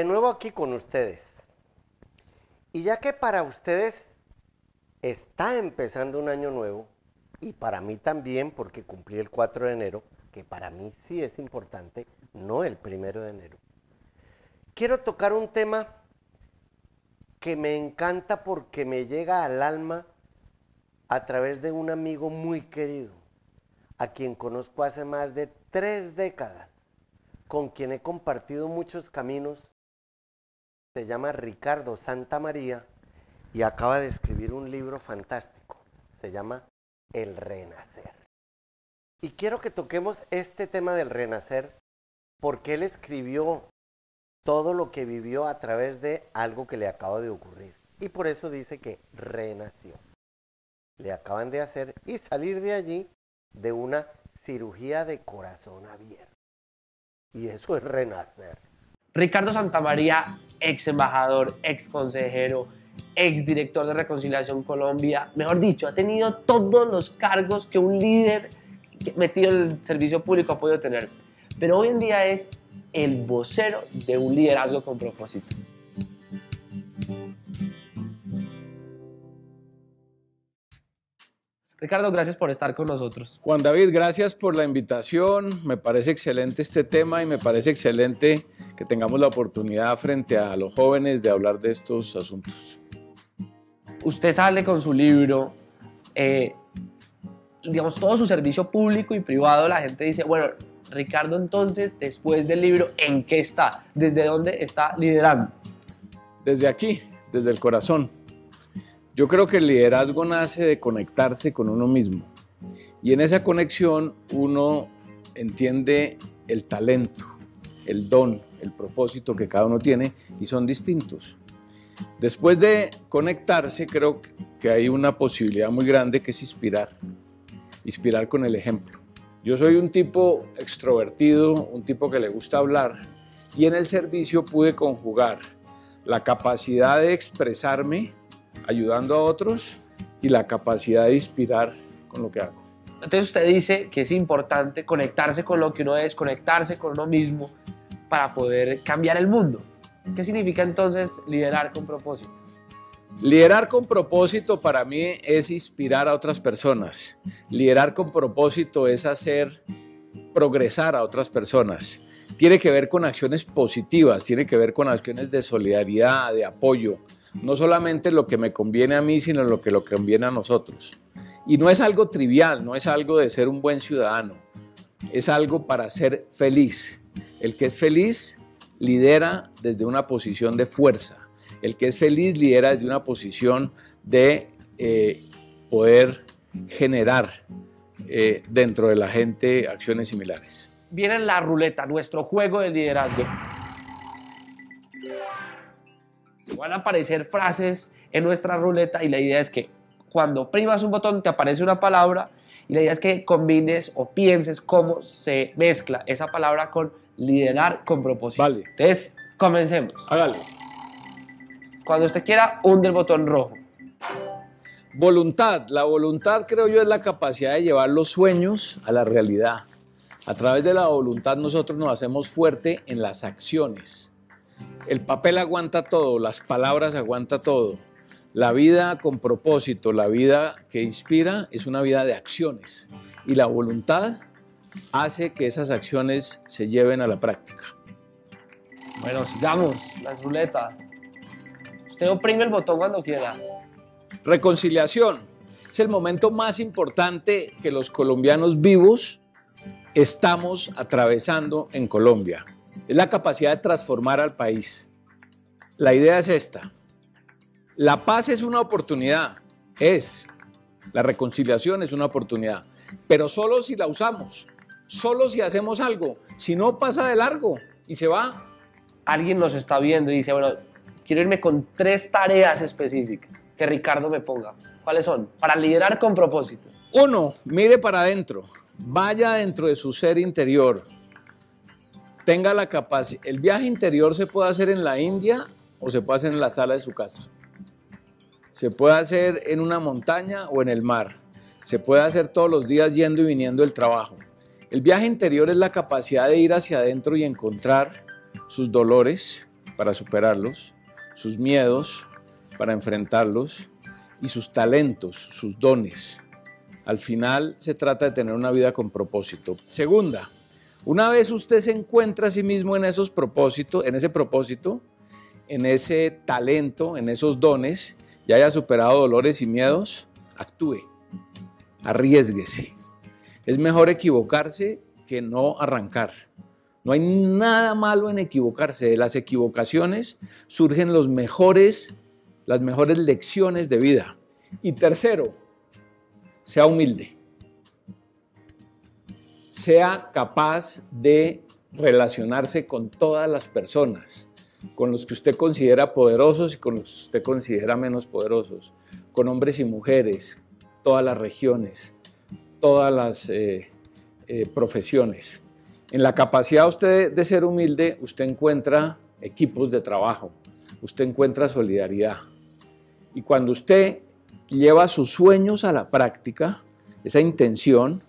De nuevo aquí con ustedes. Y ya que para ustedes está empezando un año nuevo, y para mí también, porque cumplí el 4 de enero, que para mí sí es importante, no el primero de enero. Quiero tocar un tema que me encanta porque me llega al alma a través de un amigo muy querido, a quien conozco hace más de tres décadas, con quien he compartido muchos caminos. Se llama Ricardo Santa María y acaba de escribir un libro fantástico. Se llama El Renacer. Y quiero que toquemos este tema del renacer porque él escribió todo lo que vivió a través de algo que le acaba de ocurrir. Y por eso dice que renació. Le acaban de hacer y salir de allí de una cirugía de corazón abierto. Y eso es renacer. Ricardo Santamaría, ex embajador, ex consejero, ex director de Reconciliación Colombia, mejor dicho, ha tenido todos los cargos que un líder metido en el servicio público ha podido tener. Pero hoy en día es el vocero de un liderazgo con propósito. Ricardo, gracias por estar con nosotros. Juan David, gracias por la invitación. Me parece excelente este tema y me parece excelente que tengamos la oportunidad frente a los jóvenes de hablar de estos asuntos. Usted sale con su libro, eh, digamos, todo su servicio público y privado, la gente dice, bueno, Ricardo entonces, después del libro, ¿en qué está? ¿Desde dónde está liderando? Desde aquí, desde el corazón. Yo creo que el liderazgo nace de conectarse con uno mismo. Y en esa conexión uno entiende el talento, el don, el propósito que cada uno tiene y son distintos. Después de conectarse, creo que hay una posibilidad muy grande que es inspirar, inspirar con el ejemplo. Yo soy un tipo extrovertido, un tipo que le gusta hablar y en el servicio pude conjugar la capacidad de expresarme ayudando a otros y la capacidad de inspirar con lo que hago. Entonces usted dice que es importante conectarse con lo que uno es, conectarse con uno mismo para poder cambiar el mundo. ¿Qué significa entonces liderar con propósito? Liderar con propósito para mí es inspirar a otras personas. Liderar con propósito es hacer progresar a otras personas. Tiene que ver con acciones positivas, tiene que ver con acciones de solidaridad, de apoyo. No solamente lo que me conviene a mí, sino lo que lo conviene a nosotros. Y no es algo trivial, no es algo de ser un buen ciudadano. Es algo para ser feliz. El que es feliz lidera desde una posición de fuerza el que es feliz lidera desde una posición de eh, poder generar eh, dentro de la gente acciones similares. Viene la ruleta, nuestro juego de liderazgo. Van a aparecer frases en nuestra ruleta y la idea es que cuando primas un botón te aparece una palabra y la idea es que combines o pienses cómo se mezcla esa palabra con liderar con propósito. Vale. Entonces, comencemos. Hágale. Cuando usted quiera, hunde el botón rojo. Voluntad. La voluntad creo yo es la capacidad de llevar los sueños a la realidad. A través de la voluntad nosotros nos hacemos fuerte en las acciones. El papel aguanta todo, las palabras aguanta todo. La vida con propósito, la vida que inspira es una vida de acciones. Y la voluntad hace que esas acciones se lleven a la práctica. Bueno, sigamos, la ruleta. Usted oprime el botón cuando quiera. Reconciliación. Es el momento más importante que los colombianos vivos estamos atravesando en Colombia. Es la capacidad de transformar al país. La idea es esta. La paz es una oportunidad. Es. La reconciliación es una oportunidad. Pero solo si la usamos. Solo si hacemos algo. Si no, pasa de largo y se va. Alguien nos está viendo y dice, bueno, quiero irme con tres tareas específicas que Ricardo me ponga. ¿Cuáles son? Para liderar con propósito. Uno, mire para adentro. Vaya dentro de su ser interior. Tenga la capacidad. El viaje interior se puede hacer en la India o se puede hacer en la sala de su casa. Se puede hacer en una montaña o en el mar. Se puede hacer todos los días yendo y viniendo del trabajo. El viaje interior es la capacidad de ir hacia adentro y encontrar sus dolores, para superarlos, sus miedos para enfrentarlos y sus talentos, sus dones. Al final se trata de tener una vida con propósito. Segunda, una vez usted se encuentra a sí mismo en esos propósitos, en ese propósito, en ese talento, en esos dones, y haya superado dolores y miedos, actúe, arriesguese. Es mejor equivocarse que no arrancar. No hay nada malo en equivocarse. De las equivocaciones surgen las mejores lecciones de vida. Y tercero, sea humilde sea capaz de relacionarse con todas las personas, con los que usted considera poderosos y con los que usted considera menos poderosos, con hombres y mujeres, todas las regiones, todas las eh, eh, profesiones. En la capacidad usted de ser humilde, usted encuentra equipos de trabajo, usted encuentra solidaridad. Y cuando usted lleva sus sueños a la práctica, esa intención,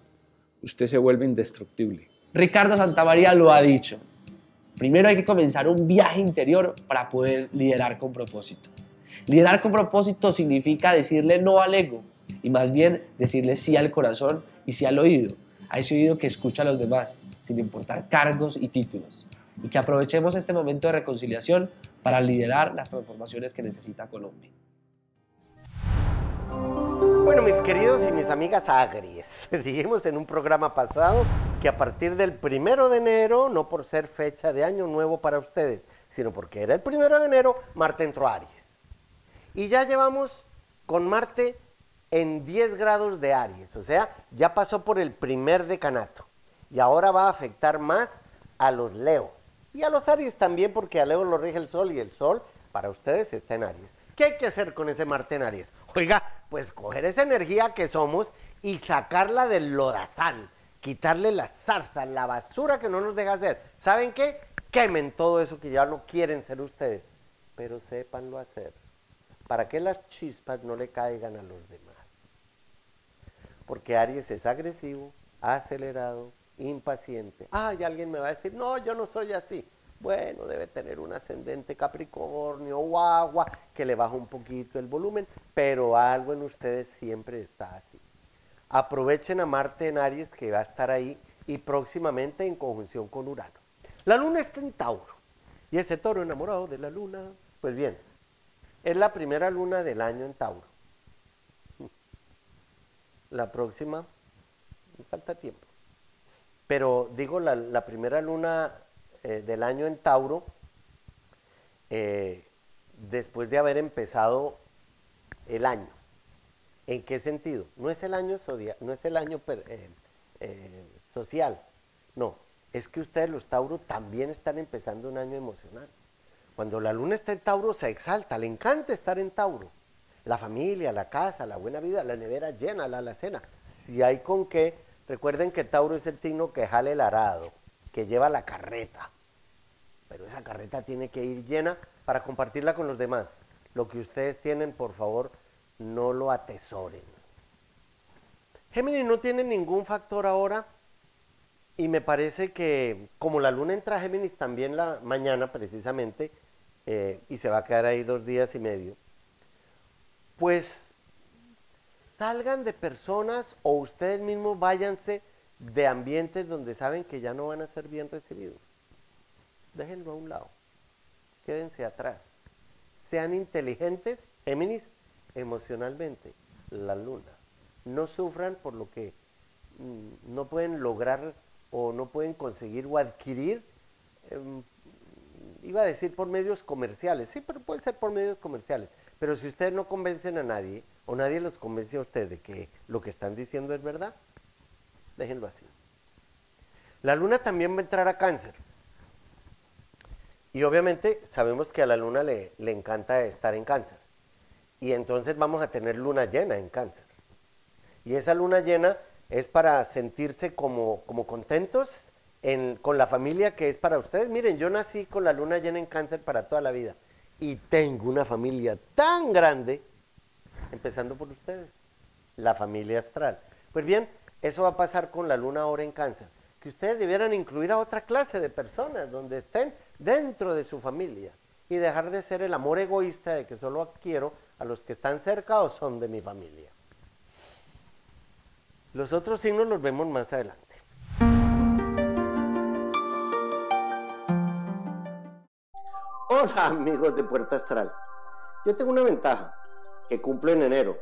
usted se vuelve indestructible. Ricardo Santamaría lo ha dicho. Primero hay que comenzar un viaje interior para poder liderar con propósito. Liderar con propósito significa decirle no al ego y más bien decirle sí al corazón y sí al oído, a ese oído que escucha a los demás, sin importar cargos y títulos. Y que aprovechemos este momento de reconciliación para liderar las transformaciones que necesita Colombia. Bueno, mis queridos y mis amigas agries, dijimos en un programa pasado que a partir del primero de enero, no por ser fecha de año nuevo para ustedes, sino porque era el primero de enero, Marte entró a Aries. Y ya llevamos con Marte en 10 grados de Aries, o sea, ya pasó por el primer decanato. Y ahora va a afectar más a los Leo. Y a los Aries también, porque a Leo lo rige el Sol y el Sol para ustedes está en Aries. ¿Qué hay que hacer con ese Marte en Aries? Oiga, pues coger esa energía que somos y sacarla del lodazán, quitarle la zarza, la basura que no nos deja hacer. ¿Saben qué? Quemen todo eso que ya no quieren ser ustedes, pero sépanlo hacer, para que las chispas no le caigan a los demás. Porque Aries es agresivo, acelerado, impaciente. Ay, alguien me va a decir, no, yo no soy así. Bueno, debe tener un ascendente Capricornio o agua que le baja un poquito el volumen, pero algo en ustedes siempre está así. Aprovechen a Marte en Aries que va a estar ahí y próximamente en conjunción con Urano. La luna está en Tauro y ese toro enamorado de la luna, pues bien, es la primera luna del año en Tauro. La próxima, falta tiempo. Pero digo, la primera luna eh, del año en Tauro, eh, después de haber empezado el año. ¿En qué sentido? No es el año, no es el año eh, social, no, es que ustedes los Tauro también están empezando un año emocional. Cuando la luna está en Tauro se exalta, le encanta estar en Tauro. La familia, la casa, la buena vida, la nevera llena, la alacena. Si hay con qué, recuerden que Tauro es el signo que jale el arado que lleva la carreta. Pero esa carreta tiene que ir llena para compartirla con los demás. Lo que ustedes tienen, por favor, no lo atesoren. Géminis no tiene ningún factor ahora y me parece que como la luna entra a Géminis también la mañana precisamente eh, y se va a quedar ahí dos días y medio, pues salgan de personas o ustedes mismos váyanse de ambientes donde saben que ya no van a ser bien recibidos. Déjenlo a un lado. Quédense atrás. Sean inteligentes, Géminis, emocionalmente, la luna. No sufran por lo que mm, no pueden lograr o no pueden conseguir o adquirir, em, iba a decir por medios comerciales, sí, pero puede ser por medios comerciales. Pero si ustedes no convencen a nadie o nadie los convence a ustedes de que lo que están diciendo es verdad, déjenlo así. La luna también va a entrar a cáncer. Y obviamente sabemos que a la luna le, le encanta estar en cáncer. Y entonces vamos a tener luna llena en cáncer. Y esa luna llena es para sentirse como, como contentos con la familia que es para ustedes. Miren, yo nací con la luna llena en cáncer para toda la vida. Y tengo una familia tan grande, empezando por ustedes, la familia astral. Pues bien, eso va a pasar con la luna ahora en cáncer. Que ustedes debieran incluir a otra clase de personas donde estén dentro de su familia y dejar de ser el amor egoísta de que solo quiero a los que están cerca o son de mi familia. Los otros signos los vemos más adelante. Hola amigos de Puerta Astral. Yo tengo una ventaja, que cumplo en enero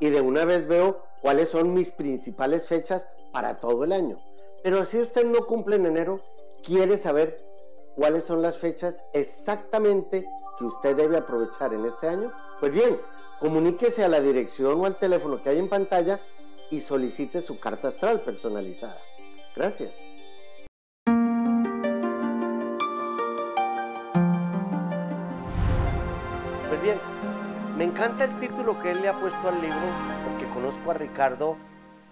y de una vez veo cuáles son mis principales fechas para todo el año. Pero si usted no cumple en enero, quiere saber cuáles son las fechas exactamente que usted debe aprovechar en este año, pues bien, comuníquese a la dirección o al teléfono que hay en pantalla y solicite su carta astral personalizada. Gracias. Encanta el título que él le ha puesto al libro porque conozco a Ricardo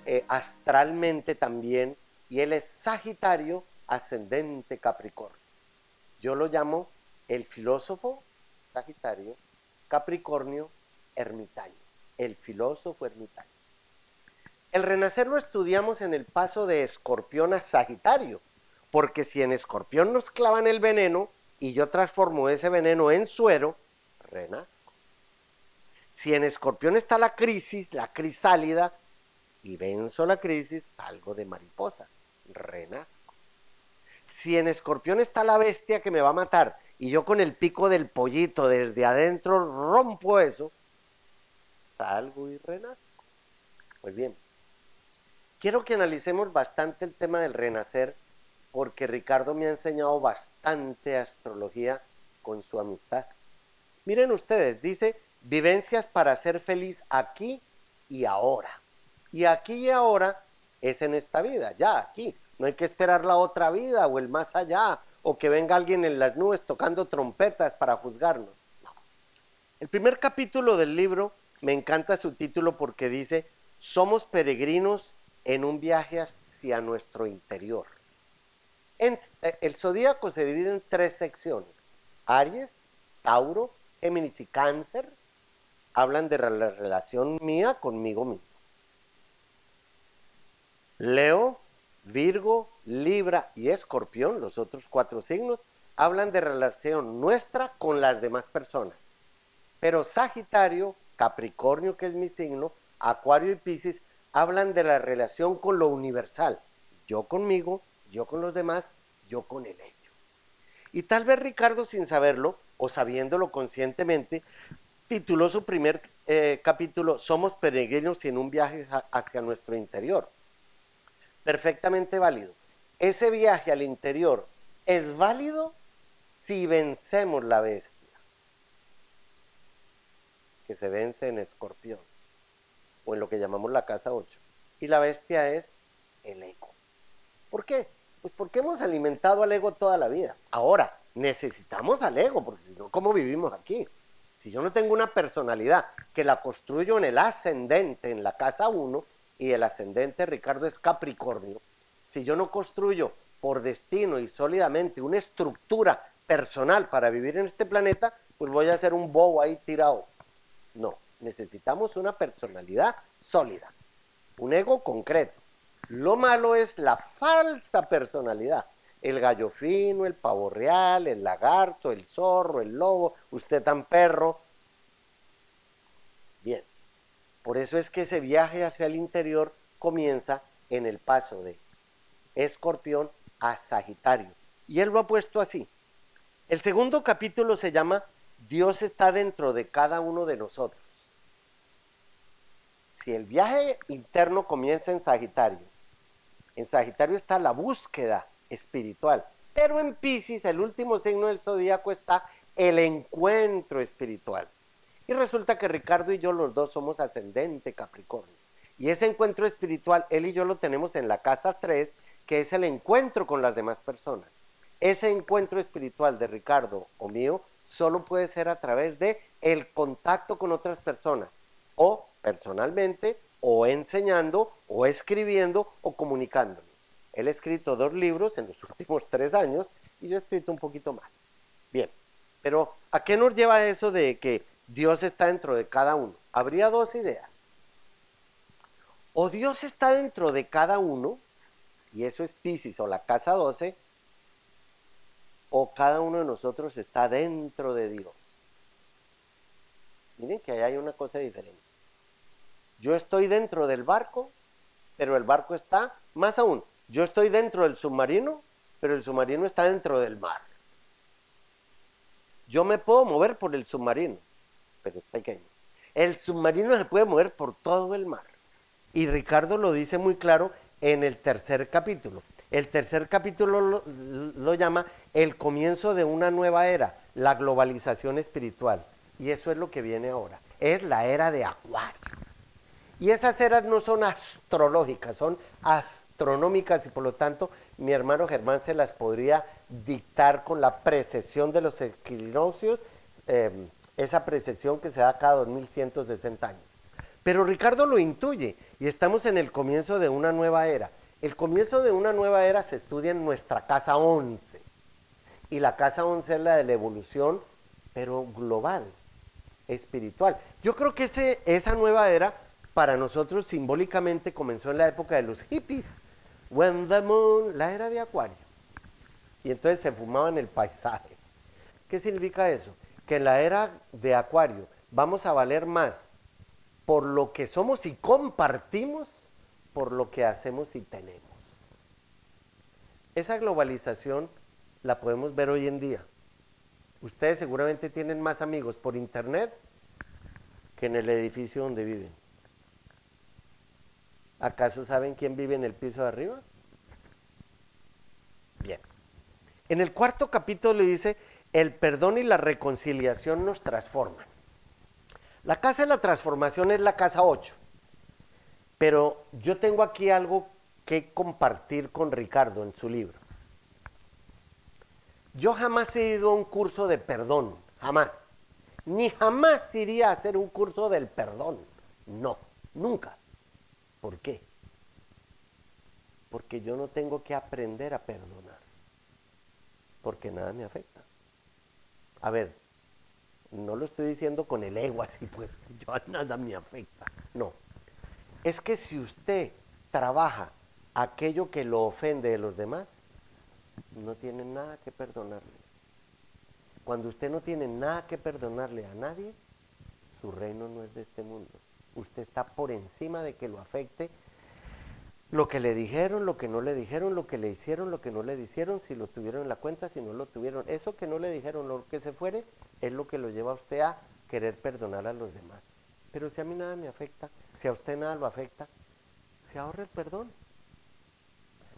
eh, astralmente también y él es Sagitario ascendente Capricornio. Yo lo llamo el filósofo Sagitario, Capricornio, ermitaño. El filósofo ermitaño. El renacer lo estudiamos en el paso de escorpión a Sagitario, porque si en escorpión nos clavan el veneno y yo transformo ese veneno en suero, renazco. Si en escorpión está la crisis, la crisálida, y venzo la crisis, algo de mariposa, renazco. Si en escorpión está la bestia que me va a matar y yo con el pico del pollito desde adentro rompo eso, salgo y renazco. Pues bien, quiero que analicemos bastante el tema del renacer porque Ricardo me ha enseñado bastante astrología con su amistad. Miren ustedes, dice vivencias para ser feliz aquí y ahora. Y aquí y ahora es en esta vida, ya aquí. No hay que esperar la otra vida o el más allá o que venga alguien en las nubes tocando trompetas para juzgarnos. El primer capítulo del libro me encanta su título porque dice, somos peregrinos en un viaje hacia nuestro interior. Eh, el zodíaco se divide en tres secciones. Aries, Tauro, Géminis y Cáncer hablan de la relación mía conmigo mismo. Leo, Virgo, Libra y Escorpión, los otros cuatro signos, hablan de relación nuestra con las demás personas. Pero Sagitario, Capricornio, que es mi signo, Acuario y Piscis, hablan de la relación con lo universal. Yo conmigo, yo con los demás, yo con el hecho. Y tal vez Ricardo, sin saberlo o sabiéndolo conscientemente, tituló su primer eh, capítulo Somos peregrinos en un viaje hacia nuestro interior perfectamente válido. Ese viaje al interior es válido si vencemos la bestia, que se vence en escorpión, o en lo que llamamos la casa 8. Y la bestia es el ego. ¿Por qué? Pues porque hemos alimentado al ego toda la vida. Ahora, necesitamos al ego, porque si no, ¿cómo vivimos aquí? Si yo no tengo una personalidad que la construyo en el ascendente, en la casa 1, y el ascendente Ricardo es Capricornio, si yo no construyo por destino y sólidamente una estructura personal para vivir en este planeta, pues voy a ser un bobo ahí tirado. No, necesitamos una personalidad sólida, un ego concreto. Lo malo es la falsa personalidad. El gallo fino, el pavo real, el lagarto, el zorro, el lobo, usted tan perro. Bien, por eso es que ese viaje hacia el interior comienza en el paso de Escorpión a Sagitario. Y él lo ha puesto así. El segundo capítulo se llama Dios está dentro de cada uno de nosotros. Si el viaje interno comienza en Sagitario, en Sagitario está la búsqueda espiritual, pero en Pisces, el último signo del zodíaco, está el encuentro espiritual. Y resulta que Ricardo y yo los dos somos ascendente Capricornio. Y ese encuentro espiritual, él y yo lo tenemos en la casa 3, que es el encuentro con las demás personas. Ese encuentro espiritual de Ricardo o mío solo puede ser a través de el contacto con otras personas, o personalmente, o enseñando, o escribiendo, o comunicándonos. Él ha escrito dos libros en los últimos tres años y yo he escrito un poquito más. Bien, pero ¿a qué nos lleva eso de que Dios está dentro de cada uno. Habría dos ideas. O Dios está dentro de cada uno, y eso es Pisces o la casa 12, o cada uno de nosotros está dentro de Dios. Miren que ahí hay una cosa diferente. Yo estoy dentro del barco, pero el barco está, más aún, yo estoy dentro del submarino, pero el submarino está dentro del mar. Yo me puedo mover por el submarino, pero es pequeño. El submarino se puede mover por todo el mar. Y Ricardo lo dice muy claro en el tercer capítulo. El tercer capítulo lo, llama el comienzo de una nueva era, la globalización espiritual. Y eso es lo que viene ahora. Es la era de Acuario. Y esas eras no son astrológicas, son astronómicas y por lo tanto mi hermano Germán se las podría dictar con la precesión de los equinoccios, eh, esa precesión que se da cada 2160 años. Pero Ricardo lo intuye y estamos en el comienzo de una nueva era. El comienzo de una nueva era se estudia en nuestra casa 11. Y la casa 11 es la de la evolución, pero global, espiritual. Yo creo que ese, esa nueva era para nosotros simbólicamente comenzó en la época de los hippies. When the moon, la era de Acuario. Y entonces se fumaban el paisaje. ¿Qué significa eso? Que en la era de Acuario vamos a valer más por lo que somos y compartimos, por lo que hacemos y tenemos. Esa globalización la podemos ver hoy en día. Ustedes seguramente tienen más amigos por internet que en el edificio donde viven. ¿Acaso saben quién vive en el piso de arriba? Bien. En el cuarto capítulo le dice, el perdón y la reconciliación nos transforman. La casa de la transformación es la casa 8. Pero yo tengo aquí algo que compartir con Ricardo en su libro. Yo jamás he ido a un curso de perdón, jamás. Ni jamás iría a hacer un curso del perdón. No, nunca. ¿Por qué? Porque yo no tengo que aprender a perdonar. Porque nada me afecta. A ver, no lo estoy diciendo con el ego así, pues yo nada me afecta. No. Es que si usted trabaja aquello que lo ofende de los demás, no tiene nada que perdonarle. Cuando usted no tiene nada que perdonarle a nadie, su reino no es de este mundo. Usted está por encima de que lo afecte lo que le dijeron, lo que no le dijeron, lo que le hicieron, lo que no le hicieron, si lo tuvieron en la cuenta, si no lo tuvieron. Eso que no le dijeron, lo que se fuere, es lo que lo lleva a usted a querer perdonar a los demás. Pero si a mí nada me afecta, si a usted nada lo afecta, se ahorra el perdón.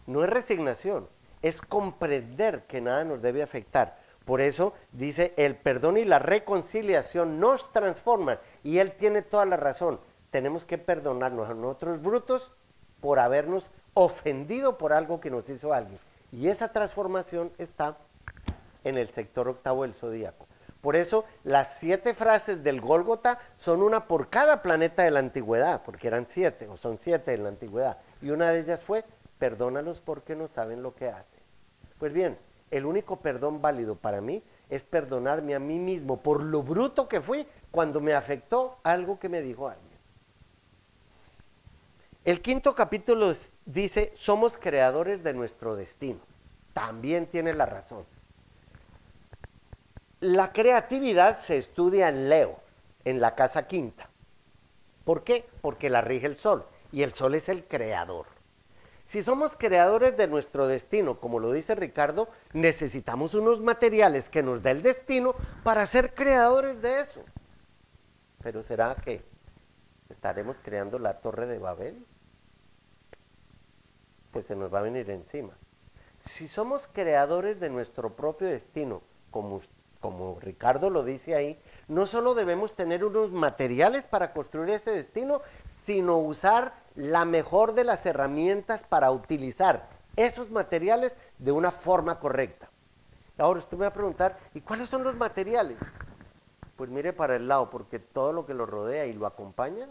No es resignación, es comprender que nada nos debe afectar. Por eso dice, el perdón y la reconciliación nos transforman. Y él tiene toda la razón. Tenemos que perdonarnos a nosotros brutos por habernos ofendido por algo que nos hizo alguien. Y esa transformación está en el sector octavo del zodíaco. Por eso las siete frases del Gólgota son una por cada planeta de la antigüedad, porque eran siete, o son siete en la antigüedad. Y una de ellas fue, perdónalos porque no saben lo que hacen. Pues bien, el único perdón válido para mí es perdonarme a mí mismo por lo bruto que fui cuando me afectó algo que me dijo alguien. El quinto capítulo dice, somos creadores de nuestro destino. También tiene la razón. La creatividad se estudia en Leo, en la casa quinta. ¿Por qué? Porque la rige el sol y el sol es el creador. Si somos creadores de nuestro destino, como lo dice Ricardo, necesitamos unos materiales que nos dé el destino para ser creadores de eso. Pero ¿será que estaremos creando la torre de Babel? Pues se nos va a venir encima. Si somos creadores de nuestro propio destino, como, como Ricardo lo dice ahí, no solo debemos tener unos materiales para construir ese destino, sino usar la mejor de las herramientas para utilizar esos materiales de una forma correcta. Ahora usted me va a preguntar, ¿y cuáles son los materiales? Pues mire para el lado, porque todo lo que lo rodea y lo acompaña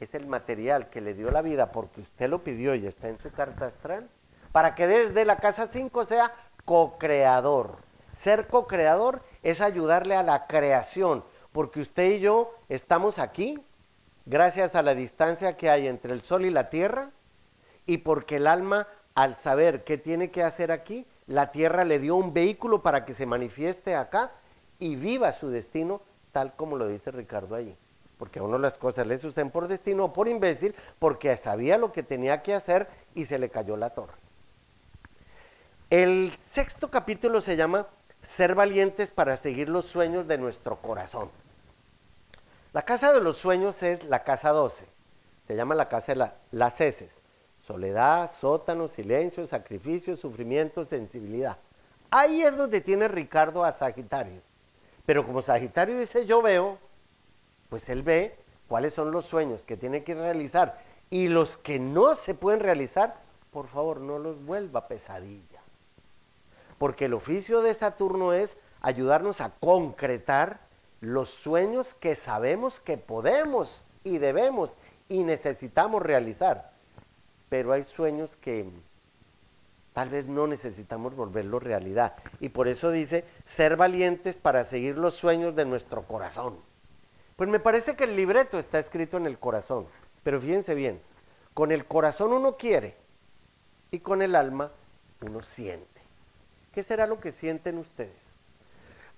es el material que le dio la vida porque usted lo pidió y está en su carta astral, para que desde la casa 5 sea co-creador. Ser co-creador es ayudarle a la creación, porque usted y yo estamos aquí gracias a la distancia que hay entre el sol y la tierra, y porque el alma, al saber qué tiene que hacer aquí, la tierra le dio un vehículo para que se manifieste acá y viva su destino tal como lo dice Ricardo allí. Porque a uno las cosas le suceden por destino o por imbécil, porque sabía lo que tenía que hacer y se le cayó la torre. El sexto capítulo se llama Ser valientes para seguir los sueños de nuestro corazón. La casa de los sueños es la casa 12. Se llama la casa de las heces. Soledad, sótano, silencio, sacrificio, sufrimiento, sensibilidad. Ahí es donde tiene Ricardo a Sagitario. Pero como Sagitario dice yo veo, pues él ve cuáles son los sueños que tiene que realizar. Y los que no se pueden realizar, por favor, no los vuelva pesadilla. Porque el oficio de Saturno es ayudarnos a concretar los sueños que sabemos que podemos y debemos y necesitamos realizar. Pero hay sueños que tal vez no necesitamos volverlos realidad. Y por eso dice, ser valientes para seguir los sueños de nuestro corazón. Pues me parece que el libreto está escrito en el corazón. Pero fíjense bien, con el corazón uno quiere y con el alma uno siente. ¿Qué será lo que sienten ustedes?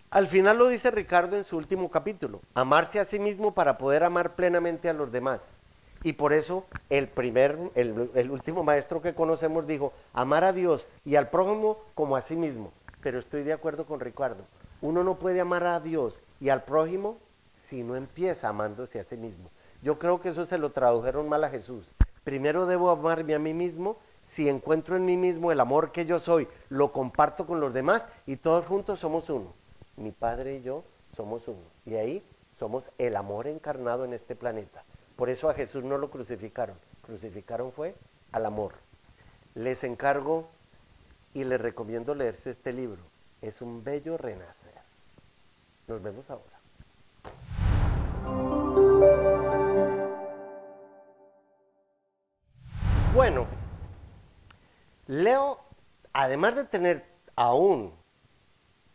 Al final lo dice Ricardo en su último capítulo, amarse a sí mismo para poder amar plenamente a los demás. Y por eso el primer, el, último maestro que conocemos dijo, amar a Dios y al prójimo como a sí mismo. Pero estoy de acuerdo con Ricardo. Uno no puede amar a Dios y al prójimo si no empieza amándose a sí mismo. Yo creo que eso se lo tradujeron mal a Jesús. Primero debo amarme a mí mismo. Si encuentro en mí mismo el amor que yo soy, lo comparto con los demás y todos juntos somos uno mi Padre y yo somos uno. Y ahí somos el amor encarnado en este planeta. Por eso a Jesús no lo crucificaron. Crucificaron fue al amor. Les encargo y les recomiendo leerse este libro. Es un bello renacer. Nos vemos ahora. Bueno, Leo, además de tener aún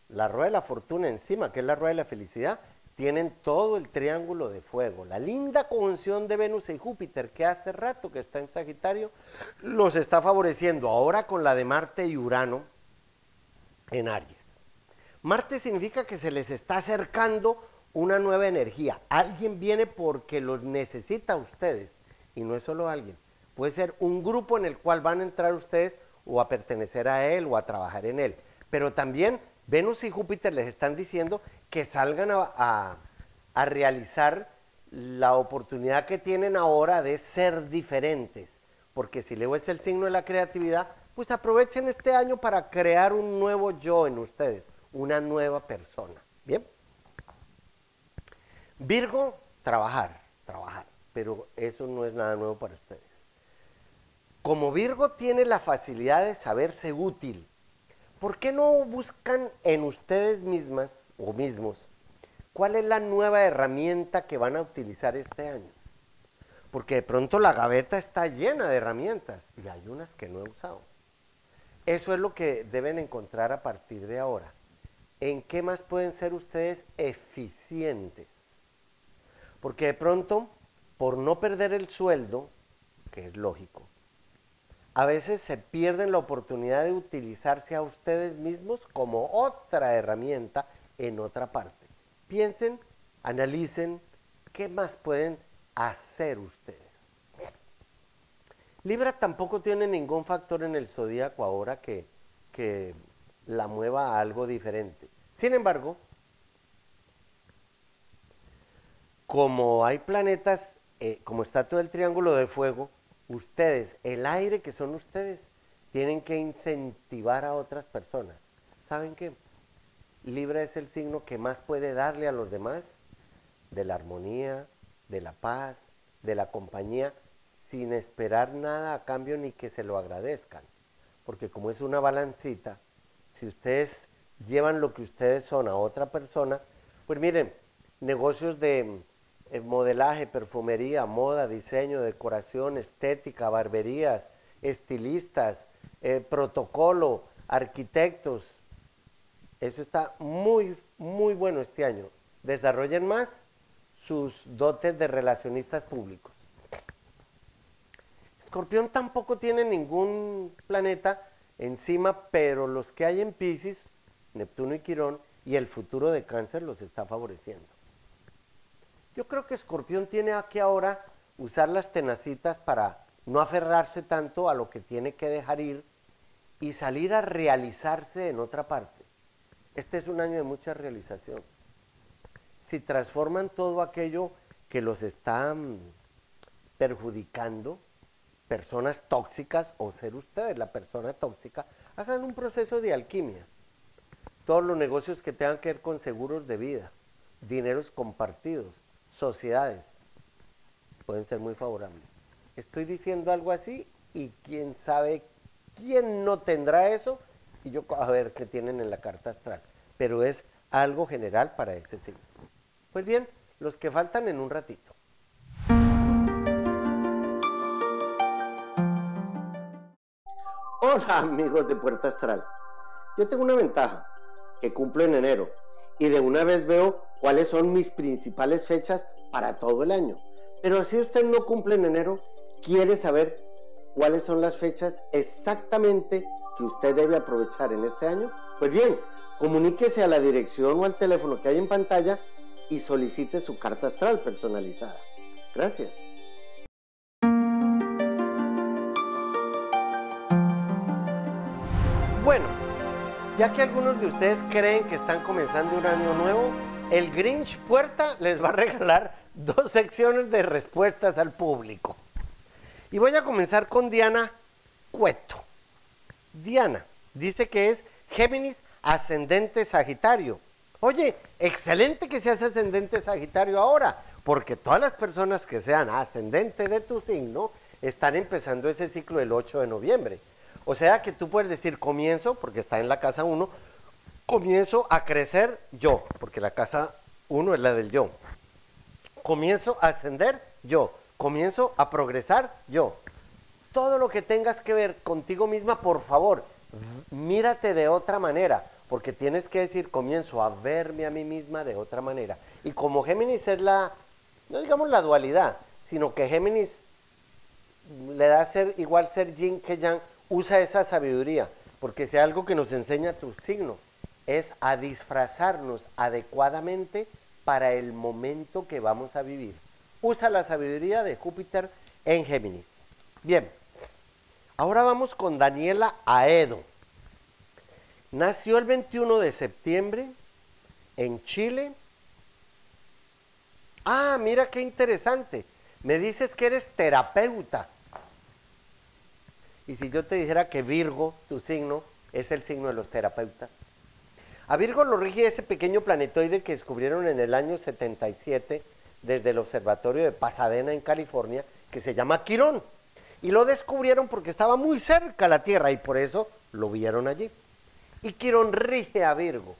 la rueda de la fortuna encima, que es la rueda de la felicidad, tienen todo el triángulo de fuego. La linda conjunción de Venus y Júpiter, que hace rato que está en Sagitario, los está favoreciendo. Ahora con la de Marte y Urano en Aries. Marte significa que se les está acercando una nueva energía. Alguien viene porque los necesita a ustedes. Y no es solo alguien. Puede ser un grupo en el cual van a entrar ustedes o a pertenecer a él o a trabajar en él. Pero también Venus y Júpiter les están diciendo que salgan a, realizar la oportunidad que tienen ahora de ser diferentes. Porque si Leo es el signo de la creatividad, pues aprovechen este año para crear un nuevo yo en ustedes, una nueva persona. ¿Bien? Virgo, trabajar, trabajar, pero eso no es nada nuevo para ustedes. Como Virgo tiene la facilidad de saberse útil, ¿por qué no buscan en ustedes mismas o mismos cuál es la nueva herramienta que van a utilizar este año? Porque de pronto la gaveta está llena de herramientas y hay unas que no he usado. Eso es lo que deben encontrar a partir de ahora. ¿En qué más pueden ser ustedes eficientes? Porque de pronto, por no perder el sueldo, que es lógico, a veces se pierden la oportunidad de utilizarse a ustedes mismos como otra herramienta en otra parte. Piensen, analicen qué más pueden hacer ustedes. Libra tampoco tiene ningún factor en el zodíaco ahora que, que la mueva a algo diferente. Sin embargo, como hay planetas, eh, como está todo el triángulo de fuego, ustedes, el aire que son ustedes, tienen que incentivar a otras personas. ¿Saben qué? Libra es el signo que más puede darle a los demás de la armonía, de la paz, de la compañía, sin esperar nada a cambio ni que se lo agradezcan. Porque como es una balancita, si ustedes llevan lo que ustedes son a otra persona, pues miren, negocios de eh, modelaje, perfumería, moda, diseño, decoración, estética, barberías, estilistas, eh, protocolo, arquitectos. Eso está muy, muy bueno este año. Desarrollen más sus dotes de relacionistas públicos. Escorpión tampoco tiene ningún planeta encima, pero los que hay en Pisces, Neptuno y Quirón, y el futuro de cáncer los está favoreciendo. Yo creo que Escorpión tiene que ahora usar las tenacitas para no aferrarse tanto a lo que tiene que dejar ir y salir a realizarse en otra parte. Este es un año de mucha realización. Si transforman todo aquello que los está perjudicando, personas tóxicas o ser ustedes la persona tóxica, hagan un proceso de alquimia. Todos los negocios que tengan que ver con seguros de vida, dineros compartidos, sociedades, pueden ser muy favorables. Estoy diciendo algo así y quién sabe quién no tendrá eso y yo a ver qué tienen en la carta astral. Pero es algo general para ese signo. Pues bien, los que faltan en un ratito. Hola amigos de Puerta Astral. Yo tengo una ventaja, que cumplo en enero, y de una vez veo cuáles son mis principales fechas para todo el año. Pero si usted no cumple en enero, quiere saber cuáles son las fechas exactamente que usted debe aprovechar en este año, pues bien, comuníquese a la dirección o al teléfono que hay en pantalla y solicite su carta astral personalizada. Gracias. Bueno, ya que algunos de ustedes creen que están comenzando un año nuevo, el Grinch Puerta les va a regalar dos secciones de respuestas al público. Y voy a comenzar con Diana Cueto. Diana dice que es Géminis ascendente Sagitario. Oye, excelente que seas ascendente Sagitario ahora, porque todas las personas que sean ascendente de tu signo están empezando ese ciclo el 8 de noviembre. O sea que tú puedes decir comienzo, porque está en la casa 1, comienzo a crecer yo, porque la casa 1 es la del yo. Comienzo a ascender yo, comienzo a progresar yo. Todo lo que tengas que ver contigo misma, por favor, mírate de otra manera, porque tienes que decir, comienzo a verme a mí misma de otra manera. Y como Géminis es la, no digamos la dualidad, sino que Géminis le da a ser igual ser yin que yang, usa esa sabiduría, porque si algo que nos enseña tu signo es a disfrazarnos adecuadamente para el momento que vamos a vivir. Usa la sabiduría de Júpiter en Géminis. Bien, ahora vamos con Daniela Aedo. Nació el 21 de septiembre en Chile. Ah, mira qué interesante. Me dices que eres terapeuta. Y si yo te dijera que Virgo, tu signo, es el signo de los terapeutas. A Virgo lo rige ese pequeño planetoide que descubrieron en el año 77 desde el observatorio de Pasadena en California, que se llama Quirón. Y lo descubrieron porque estaba muy cerca la Tierra y por eso lo vieron allí. Y Quirón rige a Virgo.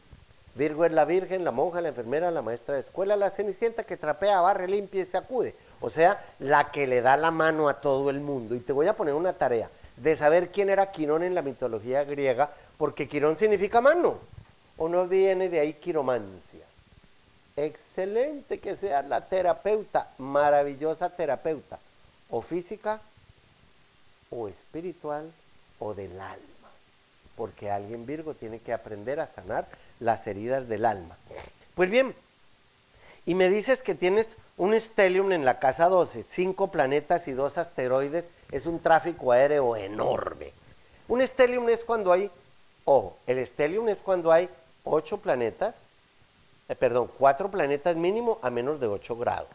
Virgo es la virgen, la monja, la enfermera, la maestra de escuela, la cenicienta que trapea, barre, limpia y se acude. O sea, la que le da la mano a todo el mundo. Y te voy a poner una tarea de saber quién era Quirón en la mitología griega, porque Quirón significa mano. ¿O no viene de ahí quiromancia? Excelente que sea la terapeuta, maravillosa terapeuta, o física, o espiritual, o del alma. Porque alguien Virgo tiene que aprender a sanar las heridas del alma. Pues bien, y me dices que tienes un stellium en la casa 12, cinco planetas y dos asteroides, es un tráfico aéreo enorme. Un stellium es cuando hay, ojo, el stellium es cuando hay ocho planetas, eh, perdón, cuatro planetas mínimo a menos de 8 grados.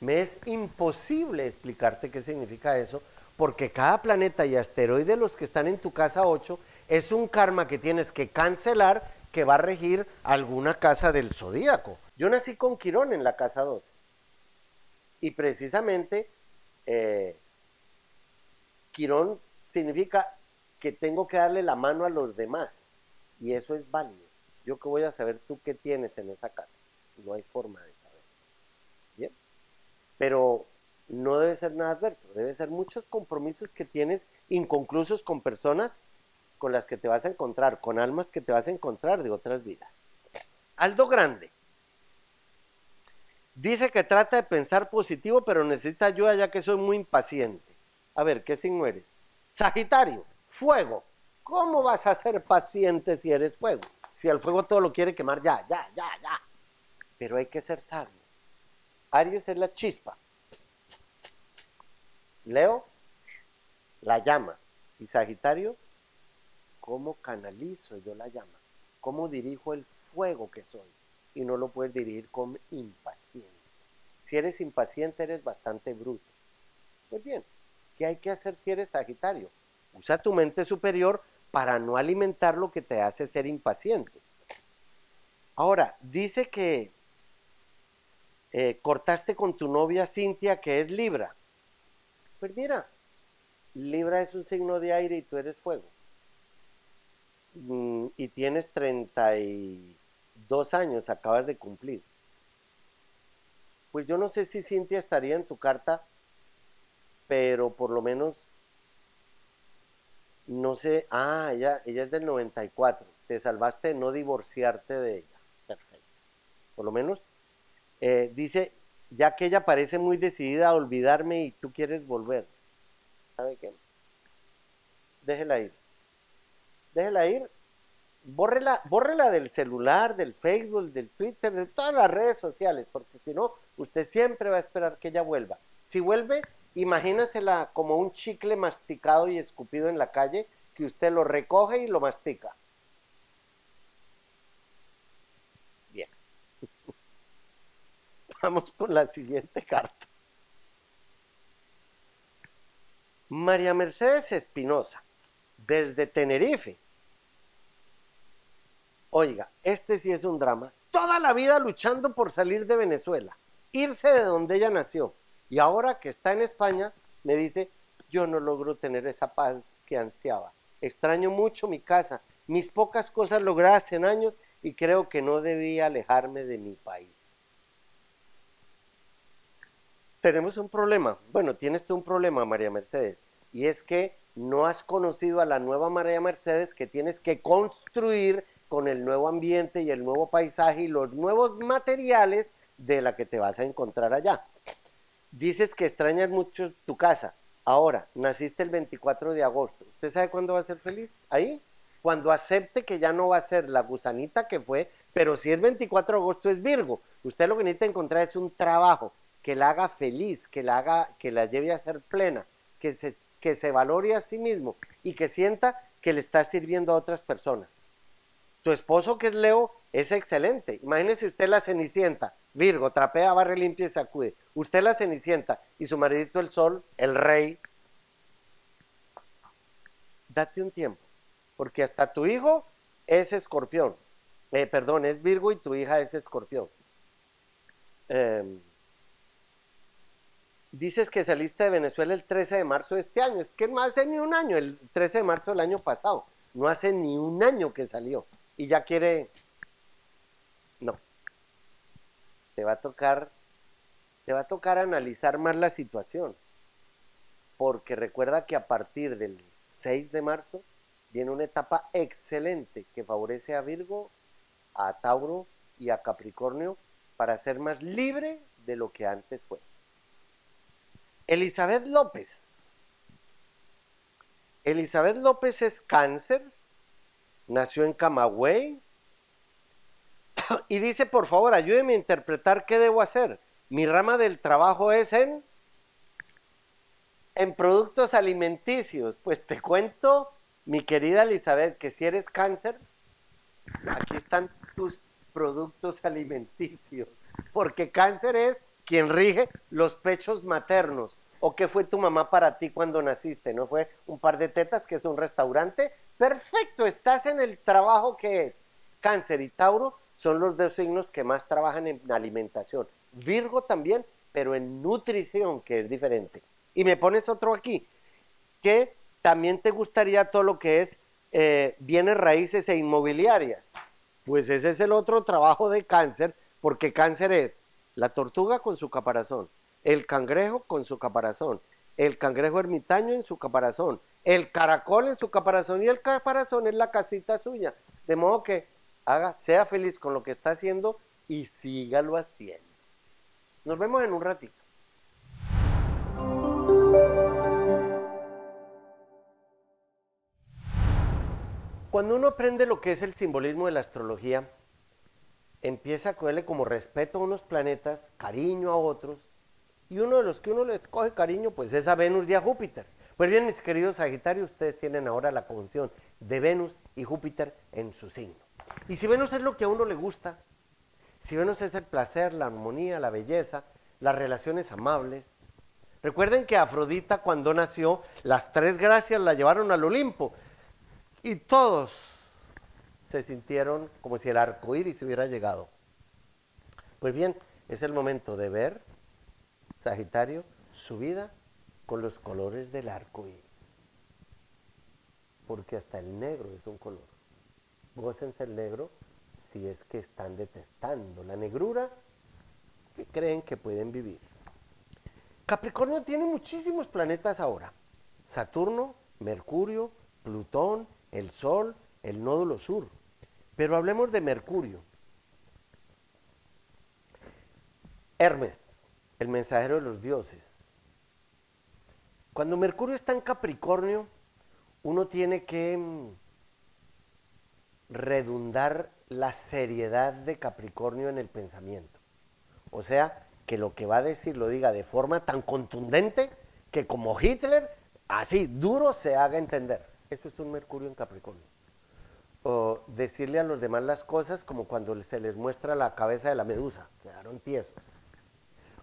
Me es imposible explicarte qué significa eso, porque cada planeta y asteroide, los que están en tu casa 8, es un karma que tienes que cancelar que va a regir alguna casa del zodíaco. Yo nací con Quirón en la casa 2. Y precisamente eh, Quirón significa que tengo que darle la mano a los demás. Y eso es válido. Yo que voy a saber tú qué tienes en esa casa. No hay forma de saber. Bien. Pero no debe ser nada adverso. Debe ser muchos compromisos que tienes inconclusos con personas con las que te vas a encontrar, con almas que te vas a encontrar de otras vidas. Aldo Grande. Dice que trata de pensar positivo, pero necesita ayuda ya que soy muy impaciente. A ver, ¿qué signo eres? Sagitario, fuego. ¿Cómo vas a ser paciente si eres fuego? Si el fuego todo lo quiere quemar ya, ya, ya, ya. Pero hay que ser sabio. Aries es la chispa. Leo, la llama. Y Sagitario, ¿cómo canalizo yo la llama? ¿Cómo dirijo el fuego que soy? Y no lo puedes dirigir con impaciencia. Si eres impaciente, eres bastante bruto. Pues bien, ¿qué hay que hacer si eres Sagitario? Usa tu mente superior para no alimentar lo que te hace ser impaciente. Ahora, dice que eh, cortaste con tu novia Cintia, que es Libra. Pues mira, Libra es un signo de aire y tú eres fuego. Mm, y tienes 32 años, acabas de cumplir. Pues yo no sé si Cintia estaría en tu carta, pero por lo menos no sé, ah, ella, ella es del 94. Te salvaste de no divorciarte de ella. Perfecto. Por lo menos eh, dice, ya que ella parece muy decidida a olvidarme y tú quieres volver. ¿Sabe qué? Déjela ir. Déjela ir. Bórrela, bórrela del celular, del Facebook, del Twitter, de todas las redes sociales, porque si no, usted siempre va a esperar que ella vuelva. Si vuelve, imagínasela como un chicle masticado y escupido en la calle que usted lo recoge y lo mastica. Bien. Vamos con la siguiente carta. María Mercedes Espinosa, desde Tenerife. Oiga, este sí es un drama. Toda la vida luchando por salir de Venezuela, irse de donde ella nació y ahora que está en España, me dice, yo no logro tener esa paz que ansiaba. Extraño mucho mi casa, mis pocas cosas logradas en años y creo que no debía alejarme de mi país. Tenemos un problema. Bueno, tienes tú un problema, María Mercedes, y es que no has conocido a la nueva María Mercedes que tienes que construir con el nuevo ambiente y el nuevo paisaje y los nuevos materiales de la que te vas a encontrar allá. Dices que extrañas mucho tu casa. Ahora, naciste el 24 de agosto. ¿Usted sabe cuándo va a ser feliz? Ahí. Cuando acepte que ya no va a ser la gusanita que fue, pero si el 24 de agosto es Virgo, usted lo que necesita encontrar es un trabajo que la haga feliz, que la haga, que la lleve a ser plena, que se, que se valore a sí mismo y que sienta que le está sirviendo a otras personas. Tu esposo que es Leo es excelente. Imagínese usted la cenicienta Virgo, trapea, barre, limpia y sacude. Usted la cenicienta y su maridito el sol, el rey. Date un tiempo, porque hasta tu hijo es escorpión. Eh, perdón, es Virgo y tu hija es escorpión. Em, dices que saliste de Venezuela el 13 de marzo de este año. Es que no hace ni un año, el 13 de marzo del año pasado. No hace ni un año que salió. Y ya quiere te va a tocar, te va a tocar analizar más la situación. Porque recuerda que a partir del 6 de marzo viene una etapa excelente que favorece a Virgo, a Tauro y a Capricornio para ser más libre de lo que antes fue. Elizabeth López. Elizabeth López es cáncer, nació en Camagüey, y dice, por favor, ayúdeme a interpretar qué debo hacer. Mi rama del trabajo es en, en productos alimenticios. Pues te cuento, mi querida Elizabeth, que si eres cáncer, aquí están tus productos alimenticios. Porque cáncer es quien rige los pechos maternos. ¿O qué fue tu mamá para ti cuando naciste? ¿No fue un par de tetas que es un restaurante? Perfecto, estás en el trabajo que es. Cáncer y Tauro son los dos signos que más trabajan en alimentación. Virgo también, pero en nutrición, que es diferente. Y me pones otro aquí, que también te gustaría todo lo que es eh, bienes raíces e inmobiliarias. Pues ese es el otro trabajo de cáncer, porque cáncer es la tortuga con su caparazón, el cangrejo con su caparazón, el cangrejo ermitaño en su caparazón, el caracol en su caparazón y el caparazón es la casita suya. De modo que haga, sea feliz con lo que está haciendo y sígalo haciendo. Nos vemos en un ratito. Cuando uno aprende lo que es el simbolismo de la astrología, empieza a cogerle como respeto a unos planetas, cariño a otros, y uno de los que uno le coge cariño, pues es a Venus y a Júpiter. Pues bien, mis queridos Sagitarios, ustedes tienen ahora la conjunción de Venus y Júpiter en su signo. Y si Venus es lo que a uno le gusta, si Venus es el placer, la armonía, la belleza, las relaciones amables. Recuerden que Afrodita cuando nació, las tres gracias la llevaron al Olimpo y todos se sintieron como si el arco iris hubiera llegado. Pues bien, es el momento de ver, Sagitario, su vida con los colores del arco iris. Porque hasta el negro es un color. Gócense el negro si es que están detestando la negrura que creen que pueden vivir. Capricornio tiene muchísimos planetas ahora. Saturno, Mercurio, Plutón, el Sol, el nódulo sur. Pero hablemos de Mercurio. Hermes, el mensajero de los dioses. Cuando Mercurio está en Capricornio, uno tiene que mm, redundar la seriedad de Capricornio en el pensamiento. O sea, que lo que va a decir lo diga de forma tan contundente que como Hitler, así duro se haga entender. Eso es un Mercurio en Capricornio. O decirle a los demás las cosas como cuando se les muestra la cabeza de la medusa, quedaron tiesos.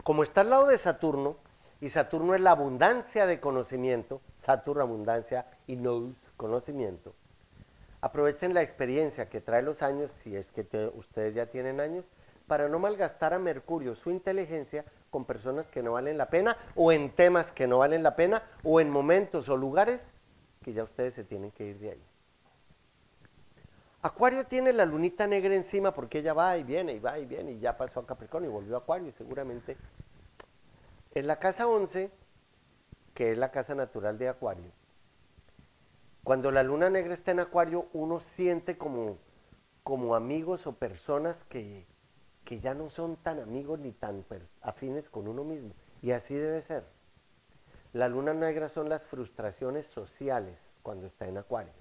Como está al lado de Saturno, y Saturno es la abundancia de conocimiento, Saturno abundancia y no conocimiento, aprovechen la experiencia que trae los años, si es que ustedes ya tienen años, para no malgastar a Mercurio su inteligencia con personas que no valen la pena o en temas que no valen la pena o en momentos o lugares que ya ustedes se tienen que ir de ahí. Acuario tiene la lunita negra encima porque ella va y viene y va y viene y ya pasó a Capricornio y volvió a Acuario y seguramente en la casa 11, que es la casa natural de Acuario, cuando la luna negra está en Acuario uno siente como, como amigos o personas que, que ya no son tan amigos ni tan afines con uno mismo. Y así debe ser. La luna negra son las frustraciones sociales cuando está en Acuario.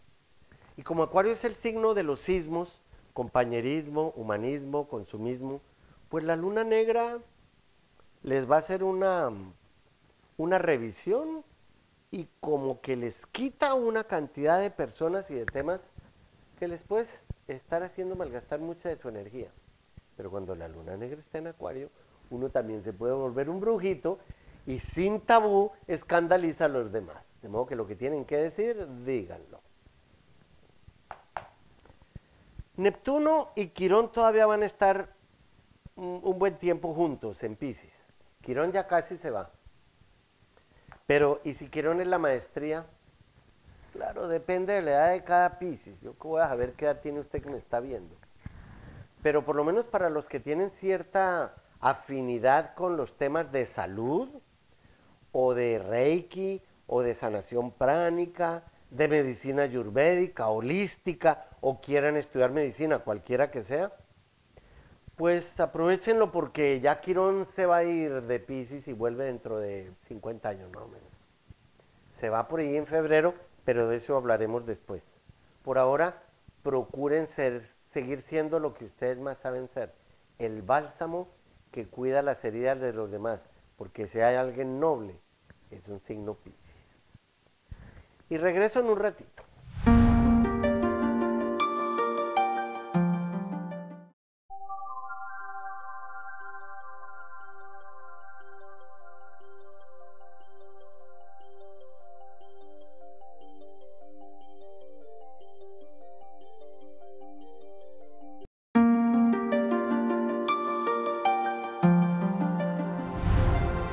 Y como Acuario es el signo de los sismos, compañerismo, humanismo, consumismo, pues la luna negra les va a hacer una, una revisión y como que les quita una cantidad de personas y de temas que les puede estar haciendo malgastar mucha de su energía. Pero cuando la luna negra está en acuario, uno también se puede volver un brujito y sin tabú escandaliza a los demás. De modo que lo que tienen que decir, díganlo. Neptuno y Quirón todavía van a estar un, buen tiempo juntos en Pisces. Quirón ya casi se va. Pero, ¿y si Quirón es la maestría? Claro, depende de la edad de cada Pisces. Yo voy a saber qué edad tiene usted que me está viendo pero por lo menos para los que tienen cierta afinidad con los temas de salud o de Reiki o de sanación pránica, de medicina ayurvédica, holística o quieran estudiar medicina, cualquiera que sea, pues aprovechenlo porque ya Quirón se va a ir de Pisces y vuelve dentro de 50 años más o menos. Se va por ahí en febrero, pero de eso hablaremos después. Por ahora, procuren ser seguir siendo lo que ustedes más saben ser, el bálsamo que cuida las heridas de los demás, porque si hay alguien noble, es un signo Piscis. Y regreso en un ratito.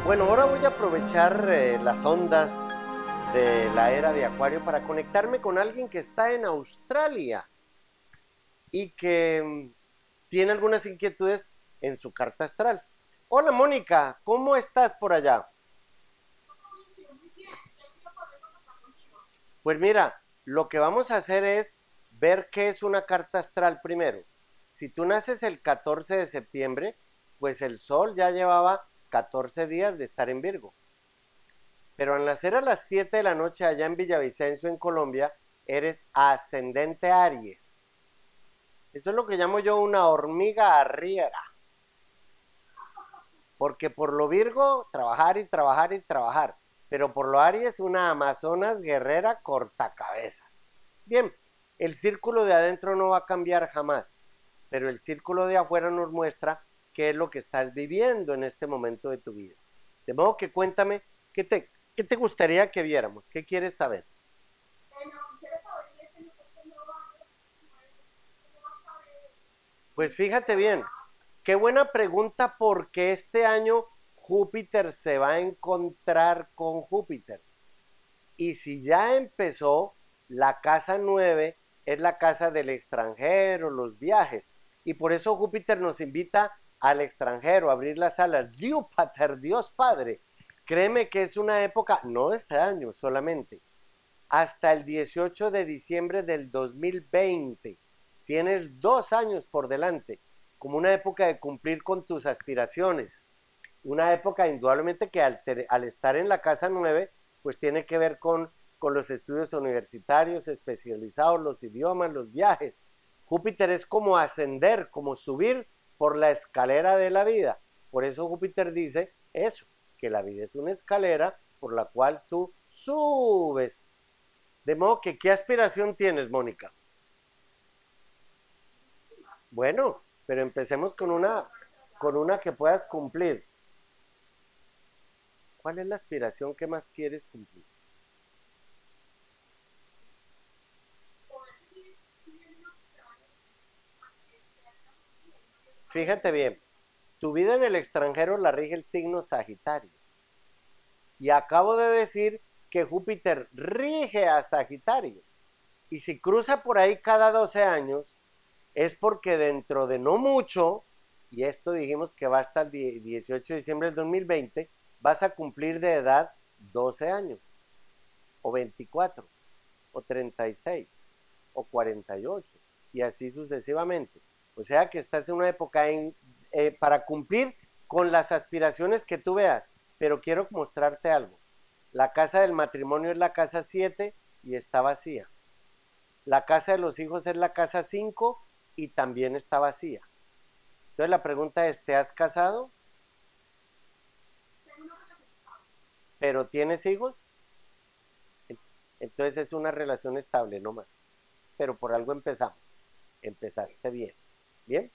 Bueno, ahora voy a aprovechar eh, las ondas de la era de Acuario para conectarme con alguien que está en Australia y que mm, tiene algunas inquietudes en su carta astral. Hola Mónica, ¿cómo estás por allá? Pues mira, lo que vamos a hacer es ver qué es una carta astral primero. Si tú naces el 14 de septiembre, pues el sol ya llevaba 14 días de estar en Virgo. Pero al nacer a las 7 de la noche allá en Villavicencio, en Colombia, eres ascendente Aries. Eso es lo que llamo yo una hormiga arriera. Porque por lo Virgo, trabajar y trabajar y trabajar. Pero por lo Aries, una Amazonas guerrera cortacabeza. Bien, el círculo de adentro no va a cambiar jamás. Pero el círculo de afuera nos muestra qué es lo que estás viviendo en este momento de tu vida. De modo que cuéntame, ¿qué te, qué te gustaría que viéramos? ¿Qué quieres saber? Pues fíjate bien, qué buena pregunta porque este año Júpiter se va a encontrar con Júpiter. Y si ya empezó, la casa 9 es la casa del extranjero, los viajes. Y por eso Júpiter nos invita al extranjero, a abrir las alas. Dios Pater, Dios Padre. Créeme que es una época, no de este año solamente, hasta el 18 de diciembre del 2020 Tienes dos años por delante, como una época de cumplir con tus aspiraciones. Una época indudablemente que al, estar en la casa 9, pues tiene que ver con, con los estudios universitarios especializados, los idiomas, los viajes. Júpiter es como ascender, como subir por la escalera de la vida. Por eso Júpiter dice eso, la vida es una escalera por la cual tú subes. De modo que, ¿qué aspiración tienes, Mónica? Bueno, pero empecemos con una, con una que puedas cumplir. ¿Cuál es la aspiración que más quieres cumplir? Fíjate bien, tu vida en el extranjero la rige el signo Sagitario. Y acabo de decir que Júpiter rige a Sagitario. Y si cruza por ahí cada 12 años, es porque dentro de no mucho, y esto dijimos que va hasta el 18 de diciembre del 2020, vas a cumplir de edad 12 años, o 24, o 36, o 48, y así sucesivamente. O sea que estás en una época eh, para cumplir con las aspiraciones que tú veas. Pero quiero mostrarte algo. La casa del matrimonio es la casa 7 y está vacía. La casa de los hijos es la casa 5 y también está vacía. Entonces la pregunta es, ¿te has casado? ¿Pero tienes hijos? Entonces es una relación estable, no más. Pero por algo empezamos. Empezaste bien. ¿Bien?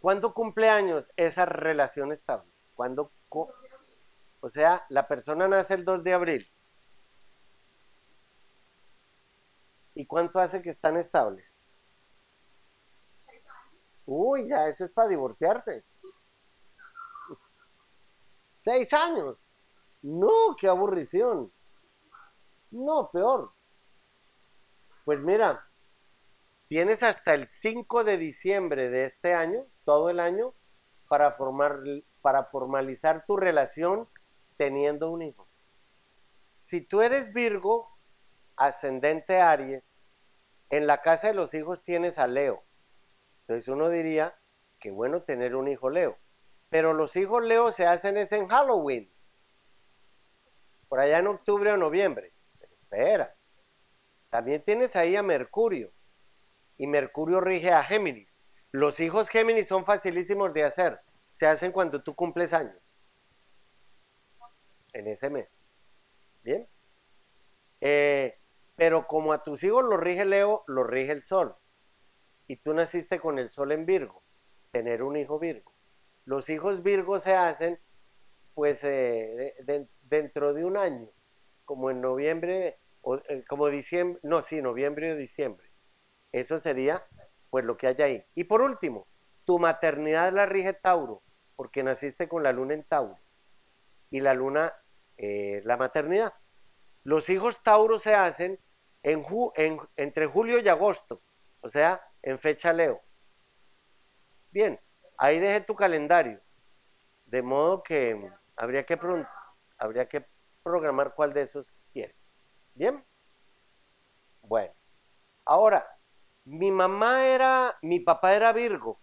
¿Cuándo cumple años esa relación estable? ¿Cuándo? O sea, la persona nace el 2 de abril. ¿Y cuánto hace que están estables? Uy, ya eso es para divorciarse. Seis años. No, qué aburrición. No, peor. Pues mira, tienes hasta el 5 de diciembre de este año, todo el año, para, formar, para formalizar tu relación teniendo un hijo. Si tú eres Virgo, ascendente Aries, en la casa de los hijos tienes a Leo. Entonces uno diría que bueno tener un hijo Leo. Pero los hijos Leo se hacen es en Halloween. Por allá en octubre o noviembre. Pero espera. También tienes ahí a Mercurio. Y Mercurio rige a Géminis. Los hijos Géminis son facilísimos de hacer. Se hacen cuando tú cumples años. Mes. ¿Bien? Eh, pero como a tus hijos los rige Leo, los rige el Sol y tú naciste con el sol en Virgo, tener un hijo Virgo. Los hijos Virgo se hacen pues eh, dentro de un año, como en noviembre, o eh, como diciembre, no, sí, noviembre o diciembre. Eso sería pues lo que hay ahí. Y por último, tu maternidad la rige Tauro, porque naciste con la luna en Tauro. Y la luna, eh, la maternidad. Los hijos Tauro se hacen en, en, entre julio y agosto, o sea, en fecha Leo. Bien, ahí deje tu calendario. De modo que habría que, habría que programar cuál de esos quiere. Bien. Bueno, ahora, mi mamá era, mi papá era Virgo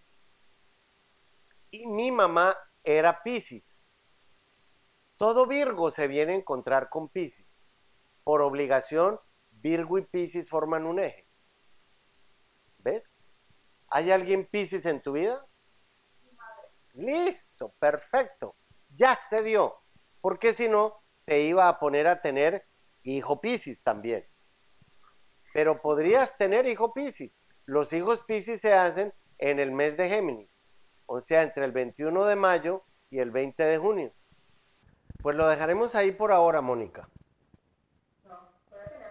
y mi mamá era Piscis. Todo Virgo se viene a encontrar con Piscis. Por obligación, Virgo y Piscis forman un eje. ¿Ves? ¿Hay alguien Piscis en tu vida? Listo, perfecto. Ya se dio. Porque si no, te iba a poner a tener hijo Piscis también. Pero podrías tener hijo Piscis. Los hijos Piscis se hacen en el mes de Géminis. O sea, entre el 21 de mayo y el 20 de junio. Pues lo dejaremos ahí por ahora, Mónica.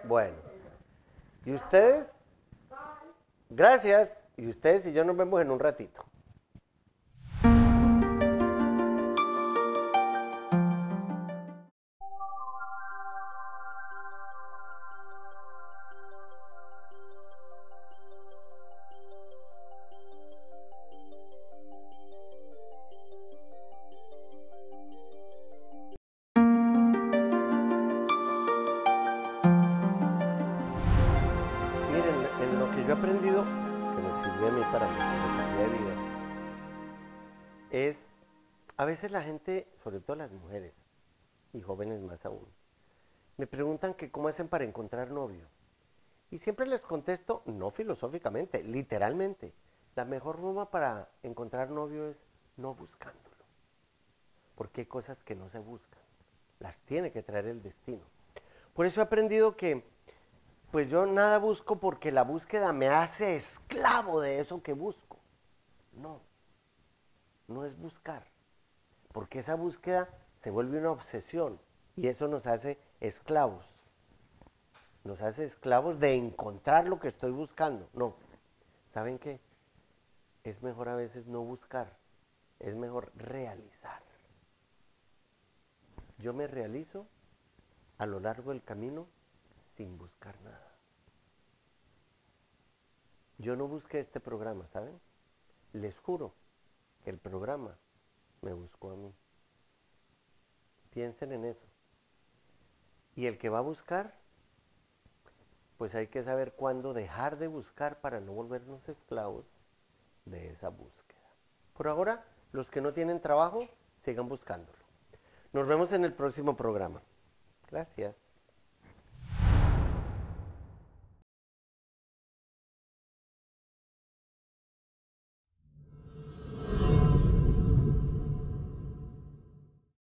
Bueno. ¿Y ustedes? Gracias. Y ustedes y yo nos vemos en un ratito. Y jóvenes más aún, me preguntan que cómo hacen para encontrar novio. Y siempre les contesto, no filosóficamente, literalmente, la mejor forma para encontrar novio es no buscándolo. Porque hay cosas que no se buscan, las tiene que traer el destino. Por eso he aprendido que pues yo nada busco porque la búsqueda me hace esclavo de eso que busco. No, no es buscar, porque esa búsqueda se vuelve una obsesión y eso nos hace esclavos. Nos hace esclavos de encontrar lo que estoy buscando. No, ¿saben qué? Es mejor a veces no buscar, es mejor realizar. Yo me realizo a lo largo del camino sin buscar nada. Yo no busqué este programa, ¿saben? Les juro que el programa me buscó a mí. Piensen en eso. Y el que va a buscar, pues hay que saber cuándo dejar de buscar para no volvernos esclavos de esa búsqueda. Por ahora, los que no tienen trabajo, sigan buscándolo. Nos vemos en el próximo programa. Gracias.